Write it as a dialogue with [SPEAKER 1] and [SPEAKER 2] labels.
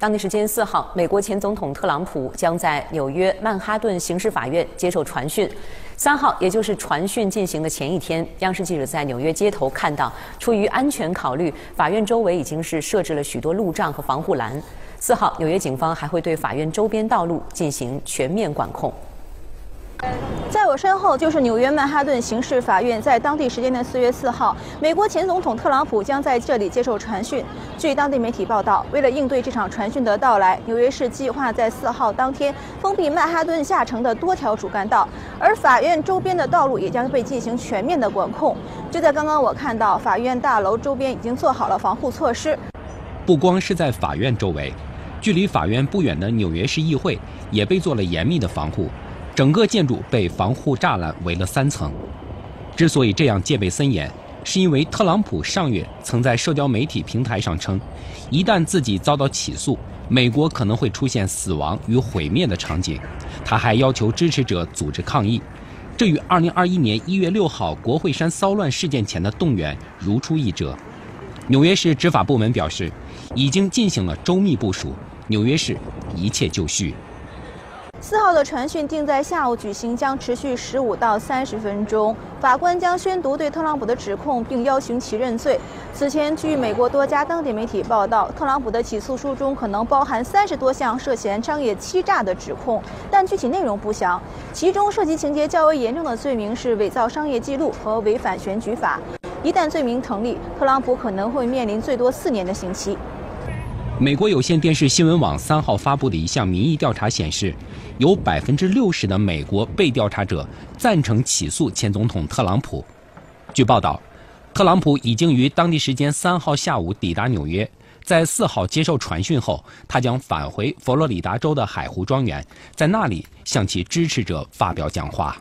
[SPEAKER 1] 当地时间四号，美国前总统特朗普将在纽约曼哈顿刑事法院接受传讯。三号，也就是传讯进行的前一天，央视记者在纽约街头看到，出于安全考虑，法院周围已经是设置了许多路障和防护栏。四号，纽约警方还会对法院周边道路进行全面管控。
[SPEAKER 2] 我身后就是纽约曼哈顿刑事法院，在当地时间的四月四号，美国前总统特朗普将在这里接受传讯。据当地媒体报道，为了应对这场传讯的到来，纽约市计划在四号当天封闭曼哈顿下城的多条主干道，而法院周边的道路也将被进行全面的管控。就在刚刚，我看到法院大楼周边已经做好了防护措施。
[SPEAKER 3] 不光是在法院周围，距离法院不远的纽约市议会也被做了严密的防护。整个建筑被防护栅栏围了三层。之所以这样戒备森严，是因为特朗普上月曾在社交媒体平台上称，一旦自己遭到起诉，美国可能会出现死亡与毁灭的场景。他还要求支持者组织抗议，这与2021年1月6号国会山骚乱事件前的动员如出一辙。纽约市执法部门表示，已经进行了周密部署，纽约市一切就绪。
[SPEAKER 2] 四号的传讯定在下午举行，将持续十五到三十分钟。法官将宣读对特朗普的指控，并要求其认罪。此前，据美国多家当地媒体报道，特朗普的起诉书中可能包含三十多项涉嫌商业欺诈的指控，但具体内容不详。其中涉及情节较为严重的罪名是伪造商业记录和违反选举法。一旦罪名成立，特朗普可能会面临最多四年的刑期。
[SPEAKER 3] 美国有线电视新闻网三号发布的一项民意调查显示，有百分之六十的美国被调查者赞成起诉前总统特朗普。据报道，特朗普已经于当地时间三号下午抵达纽约，在四号接受传讯后，他将返回佛罗里达州的海湖庄园，在那里向其支持者发表讲话。